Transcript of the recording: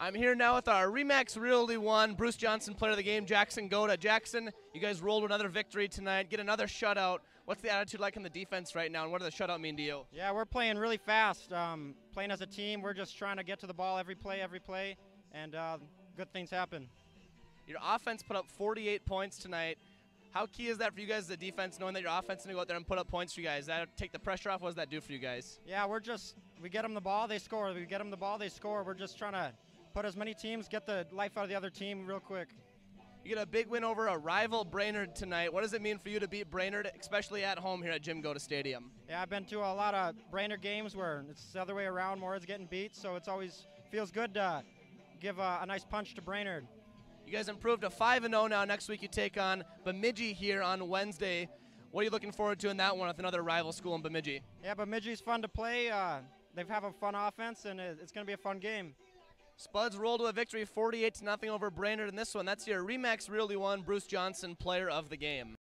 I'm here now with our Remax Realty One, Bruce Johnson, player of the game, Jackson Gotta. Jackson, you guys rolled another victory tonight, get another shutout. What's the attitude like in the defense right now, and what does the shutout mean to you? Yeah, we're playing really fast. Um, playing as a team, we're just trying to get to the ball every play, every play, and uh, good things happen. Your offense put up 48 points tonight. How key is that for you guys, the defense, knowing that your offense is going to go out there and put up points for you guys? That take the pressure off? What does that do for you guys? Yeah, we're just we get them the ball, they score. We get them the ball, they score. We're just trying to put as many teams, get the life out of the other team real quick. You get a big win over a rival Brainerd tonight. What does it mean for you to beat Brainerd, especially at home here at Jim Gotta Stadium? Yeah, I've been to a lot of Brainerd games where it's the other way around, Moorhead's getting beat, so it's always feels good to give a, a nice punch to Brainerd. You guys improved to 5 and 0 now. Next week you take on Bemidji here on Wednesday. What are you looking forward to in that one with another rival school in Bemidji? Yeah, Bemidji's fun to play. Uh, they have a fun offense, and it's going to be a fun game. Spuds roll to a victory 48 0 over Brainerd in this one. That's your Remax Realty One Bruce Johnson player of the game.